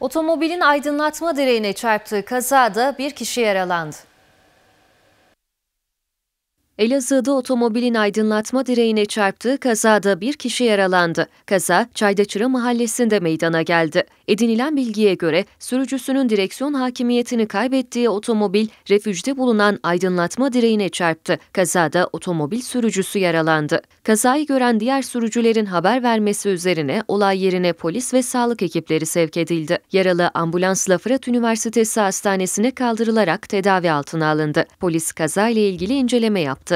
Otomobilin aydınlatma direğine çarptığı kazada bir kişi yaralandı. Elazığ'da otomobilin aydınlatma direğine çarptığı kazada bir kişi yaralandı. Kaza Çaydaçıra mahallesinde meydana geldi. Edinilen bilgiye göre sürücüsünün direksiyon hakimiyetini kaybettiği otomobil refüjde bulunan aydınlatma direğine çarptı. Kazada otomobil sürücüsü yaralandı. Kazayı gören diğer sürücülerin haber vermesi üzerine olay yerine polis ve sağlık ekipleri sevk edildi. Yaralı ambulansla Fırat Üniversitesi Hastanesi'ne kaldırılarak tedavi altına alındı. Polis kazayla ilgili inceleme yaptı